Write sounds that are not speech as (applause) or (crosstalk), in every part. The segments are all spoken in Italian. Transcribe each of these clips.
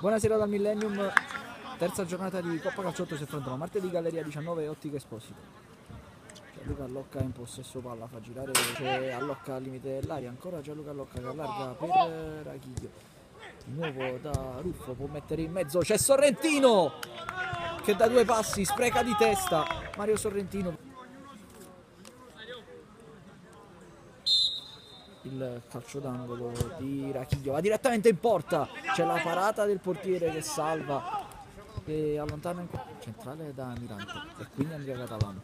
Buonasera dal Millennium, terza giornata di Coppa Calciotto si affrontano martedì Galleria 19 e Ottica Esposito. Gianluca Allocca in possesso palla, fa girare c'è Allocca al limite dell'aria, ancora Gianluca Allocca che allarga per Rachiglio. Di nuovo da Ruffo, può mettere in mezzo, c'è Sorrentino che da due passi spreca di testa Mario Sorrentino. Il calcio d'angolo di Rachiglio va direttamente in porta. C'è la parata del portiere che salva e allontana in centrale da Mirante. E quindi Andrea Catalano.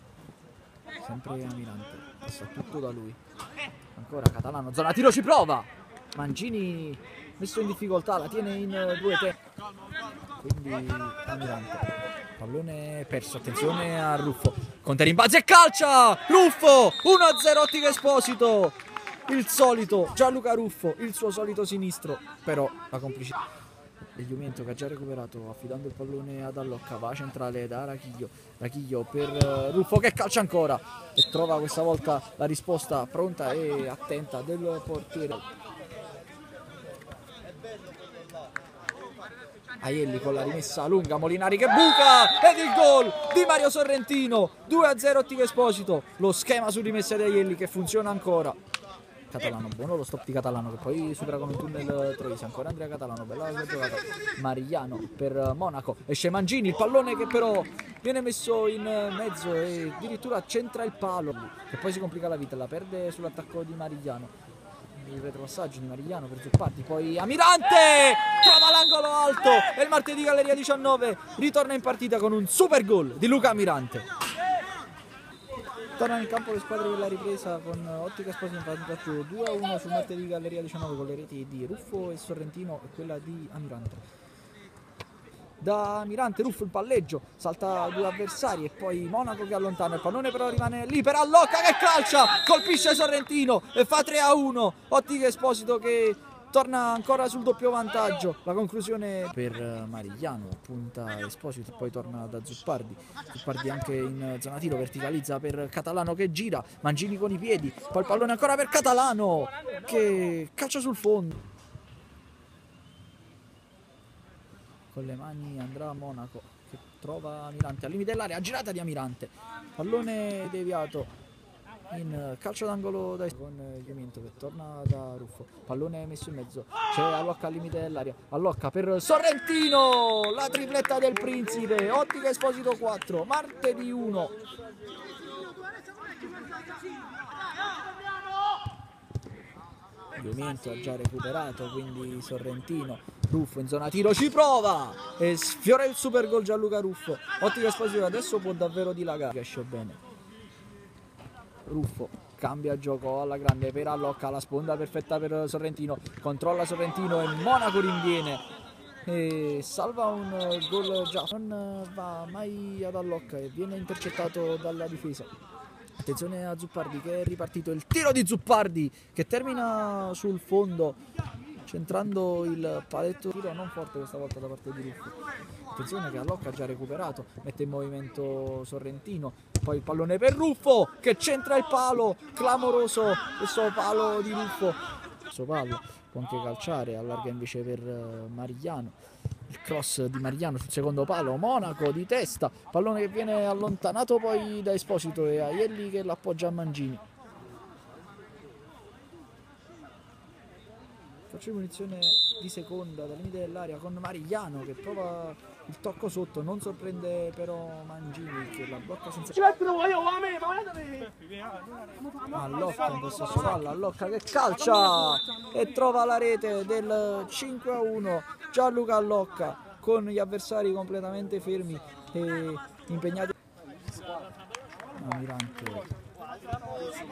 Sempre Mirante. Passa tutto da lui. Ancora Catalano. Zona tiro ci prova. Mangini messo in difficoltà la tiene in due te. Quindi Amirante pallone perso. Attenzione a Ruffo. Conta rimbalzi e calcia. Ruffo 1-0 Ottica Esposito il solito Gianluca Ruffo, il suo solito sinistro, però la complicità. Del Jumento che ha già recuperato affidando il pallone ad Allocca, va centrale da Rachiglio, Rachiglio per Ruffo che calcia ancora e trova questa volta la risposta pronta e attenta del portiere. Aielli con la rimessa lunga, Molinari che buca ed il gol di Mario Sorrentino. 2-0 Ottico Esposito, lo schema su rimessa di Aielli che funziona ancora Catalano, buono lo stop di Catalano che poi supera con un tunnel Troisi, ancora Andrea Catalano, bella la giocata, Marigliano per Monaco, esce Mangini, il pallone che però viene messo in mezzo e addirittura centra il palo, che poi si complica la vita, la perde sull'attacco di Marigliano, il retropassaggio di Marigliano per Zuppardi, poi Amirante! Trova l'angolo alto e il martedì Galleria 19 ritorna in partita con un super gol di Luca Amirante. Tornano in campo le squadre per la ripresa con Ottica Esposito in vantaggio 2 a 1 sul martedì Galleria 19 con le reti di Ruffo e Sorrentino e quella di Amirante. Da Amirante Ruffo il palleggio, salta due avversari e poi Monaco che allontana il pallone però rimane lì per Allocca che calcia, colpisce Sorrentino e fa 3 a 1. Ottica Esposito che torna ancora sul doppio vantaggio. La conclusione per Marigliano punta Esposito poi torna da Zuppardi. Zuppardi anche in zona tiro verticalizza per Catalano che gira. Mangini con i piedi poi il pallone ancora per Catalano che caccia sul fondo. Con le mani andrà a Monaco che trova Amirante al limite dell'area girata di Amirante. Pallone deviato in calcio d'angolo da con Giumento che torna da Ruffo. Pallone messo in mezzo c'è Allocca al limite dell'aria. Allocca per Sorrentino la tripletta del Principe Ottica Esposito 4 martedì 1 Giumento ha già recuperato quindi Sorrentino Ruffo in zona tiro ci prova e sfiora il super gol Gianluca Ruffo. Ottica Esposito adesso può davvero dilagare. Esce bene Ruffo cambia gioco alla grande per Allocca la sponda perfetta per Sorrentino controlla Sorrentino e Monaco rinviene. E salva un gol già non va mai ad Allocca e viene intercettato dalla difesa. Attenzione a Zuppardi che è ripartito il tiro di Zuppardi che termina sul fondo centrando il paletto tiro non forte questa volta da parte di Ruffo attenzione che Allocca ha già recuperato mette in movimento Sorrentino poi il pallone per Ruffo che centra il palo clamoroso questo palo di Ruffo. Questo palo può anche calciare allarga invece per Marigliano. Il cross di Marigliano sul secondo palo Monaco di testa pallone che viene allontanato poi da Esposito e Aielli che l'appoggia a Mangini calcio di munizione di seconda dal limite dell'aria con Marigliano che prova il tocco sotto non sorprende però Mangini che la blocca senza Allocca in possesso palla Allocca che calcia! E trova la rete del 5 a 1 Gianluca Allocca con gli avversari completamente fermi e impegnati. Amirante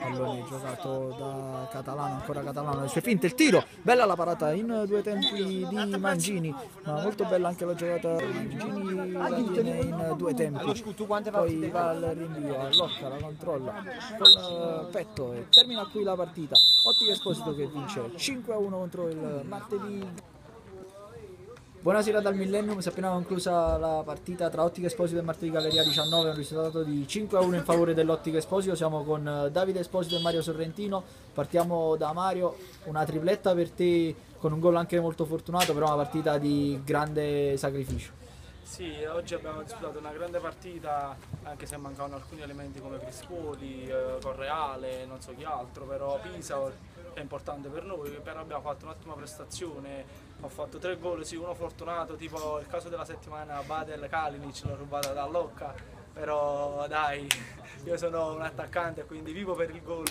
pallone giocato da Catalano ancora Catalano le sue finte il tiro bella la parata in due tempi di Mangini ma molto bella anche la giocata Mangini in due tempi. Poi va al rinvio Locca la controlla col petto e termina qui la partita. Ottica Esposito che vince 5 a 1 contro il martedì Buonasera dal Millennium, si è appena conclusa la partita tra Ottica Esposito e Martelli Galleria 19, un risultato di 5 a 1 in favore dell'Ottica Esposito, siamo con eh, Davide Esposito e Mario Sorrentino, partiamo da Mario, una tripletta per te con un gol anche molto fortunato, però una partita di grande sacrificio. Sì, oggi abbiamo disputato una grande partita, anche se mancavano alcuni elementi come Criscuoli, eh, Correale, non so chi altro, però Pisa è importante per noi, però abbiamo fatto un'ottima prestazione, ho fatto tre gol, sì, uno fortunato, tipo il caso della settimana Badel Kalinic, l'ho rubata da Locca, però dai, (laughs) io sono un attaccante quindi vivo per il gol,